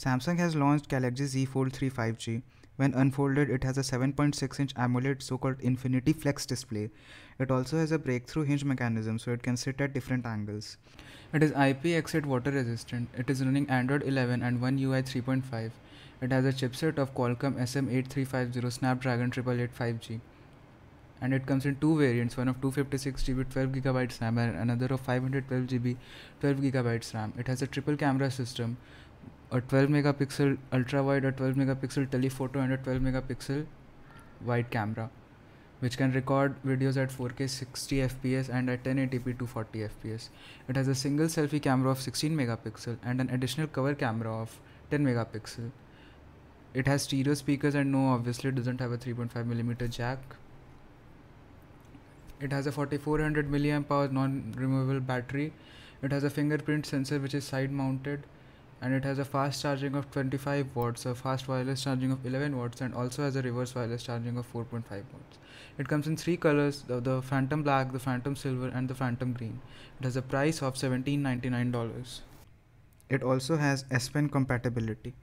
Samsung has launched Galaxy Z Fold 3 5G. When unfolded, it has a 7.6 inch AMOLED so called Infinity Flex display. It also has a breakthrough hinge mechanism so it can sit at different angles. It is IP exit water resistant. It is running Android 11 and One UI 3.5. It has a chipset of Qualcomm SM8350 Snapdragon 888 5G. And it comes in two variants, one of 256GB 12GB RAM and another of 512GB 12GB RAM. It has a triple camera system a 12 megapixel ultra wide, a 12 megapixel telephoto, and a 12 megapixel wide camera, which can record videos at 4K 60 FPS and at 1080p 240 FPS. It has a single selfie camera of 16 megapixel and an additional cover camera of 10 megapixel. It has stereo speakers and no, obviously, doesn't have a 3.5 millimeter jack. It has a 4400 milliamp hour non-removable battery. It has a fingerprint sensor which is side mounted and it has a fast charging of 25 watts, a fast wireless charging of 11 watts, and also has a reverse wireless charging of 4.5 watts. It comes in three colors the, the Phantom Black, the Phantom Silver, and the Phantom Green. It has a price of $17.99. It also has S Pen compatibility.